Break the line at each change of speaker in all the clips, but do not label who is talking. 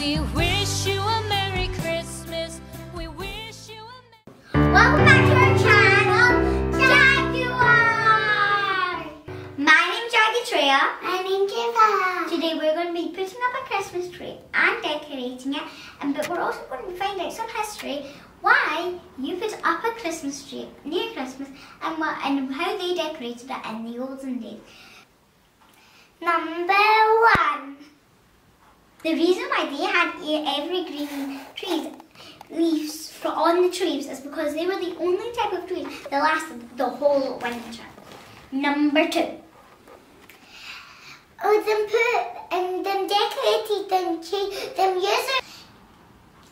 We wish you a Merry Christmas. We wish you a Merry
Welcome back to our channel, JagUva! My name's Jagatrea. My name's Eva. Today we're going to be putting up a Christmas tree and decorating it, and but we're also going to find out some history why you put up a Christmas tree near Christmas and what and how they decorated it in the olden days. Number one. The reason why they had evergreen trees, leaves on the trees, is because they were the only type of trees that lasted the whole winter. Number two. Oh, them put and them decorated them tree, them using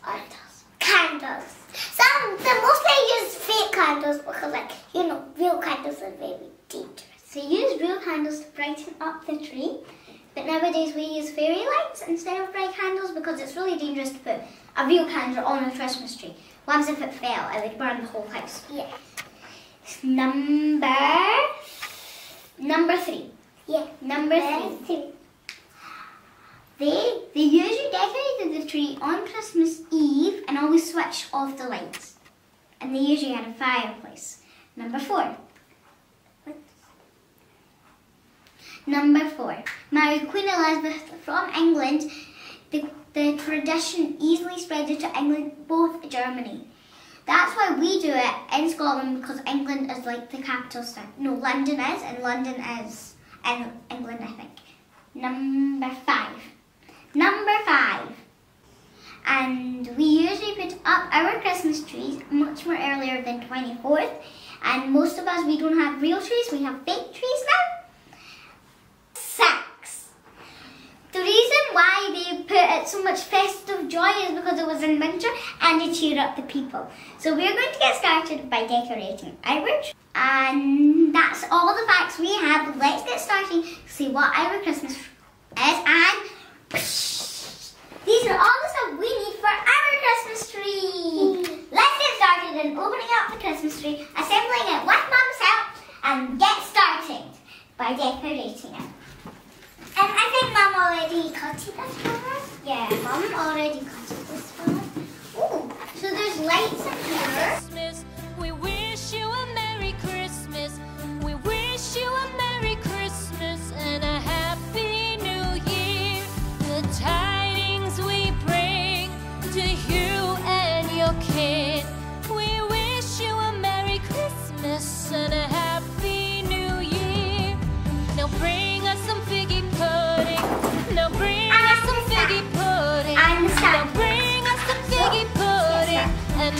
candles. Candles. Some them mostly use fake candles because, like you know, real candles are very dangerous. They use real candles to brighten up the tree. But nowadays we use fairy lights instead of bright candles because it's really dangerous to put a real candle on a Christmas tree. What if it fell? It would burn the whole house. Yeah. Number number three. Yeah. Number three. They they usually decorated the tree on Christmas Eve and always switched off the lights. And they usually had a fireplace. Number four. Number four. Married Queen Elizabeth from England. The, the tradition easily spread to England, both Germany. That's why we do it in Scotland because England is like the capital city. No, London is, and London is in England, I think. Number five. Number five. And we usually put up our Christmas trees much more earlier than 24th. And most of us, we don't have real trees, we have fake trees now. Six. The why they put it so much festive joy is because it was in winter and it cheered up the people. So we're going to get started by decorating tree. And that's all the facts we have. Let's get started see what our Christmas is and these are all the stuff we need for our Christmas tree. Let's get started in opening up the Christmas tree, assembling it with Mum's help, and get started by decorating it. And I think Mum already. Yeah, Mum already cut it this for us. Ooh, so there's lights up here.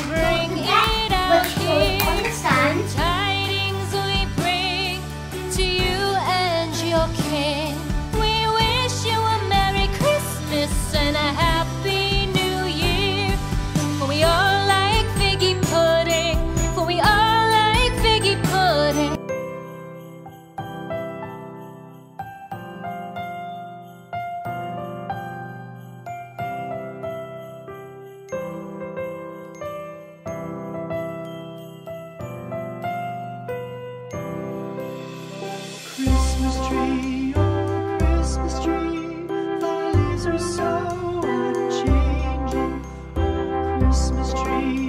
Bring Christmas
tree,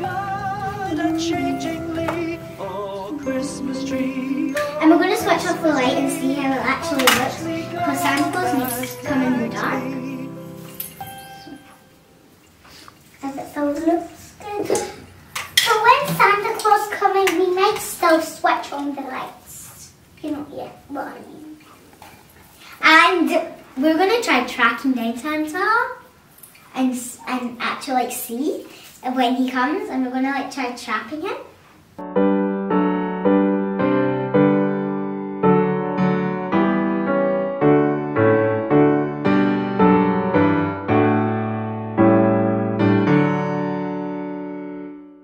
God unchangingly. Oh Christmas tree, oh
And we're going to switch off the light and see how it actually looks. Because Santa Claus needs to come in the dark. As it still looks good. So when Santa Claus comes in, we might still switch on the lights. You know, yeah, what I mean. And we're going to try tracking down Santa and, s- actually like see when he comes and we're to like try trapping him.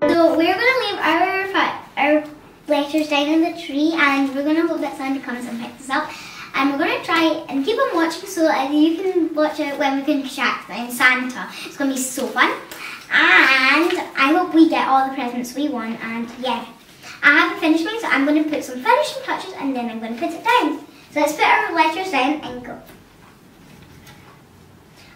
So we're gonna leave our our letters down in the tree, and we're gonna hope that Santa comes and picks us up. And we're gonna try and keep on watching so that you can watch it when we can track down Santa. It's gonna be so fun, and I hope we get all the presents we want. And yeah, I haven't finished mine, so I'm gonna put some finishing touches, and then I'm gonna put it down. So let's put our letters down and go.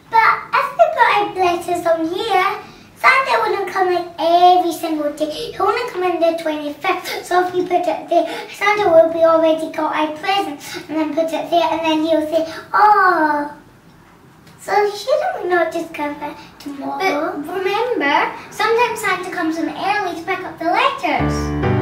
But if we put our letters on here, Santa wouldn't come like every single day. He only come in the 25th. So if we put it there, Santa will be already got our present and then put it there and then he'll say, oh. So he don't not just come back tomorrow. But remember, sometimes Santa comes in early to pick up the letters.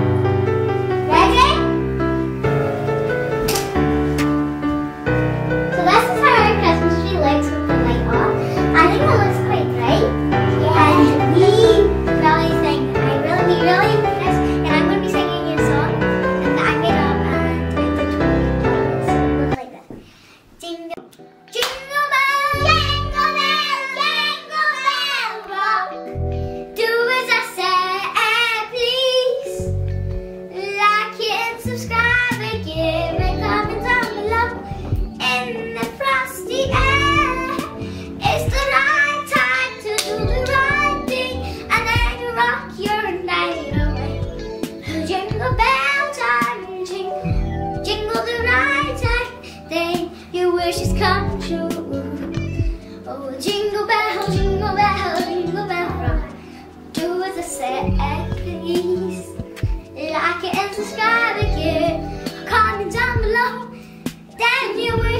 Jingle bell, jingle bell, jingle bell rock. Do as I say, please. Like it and subscribe again. Comment down below. Then wish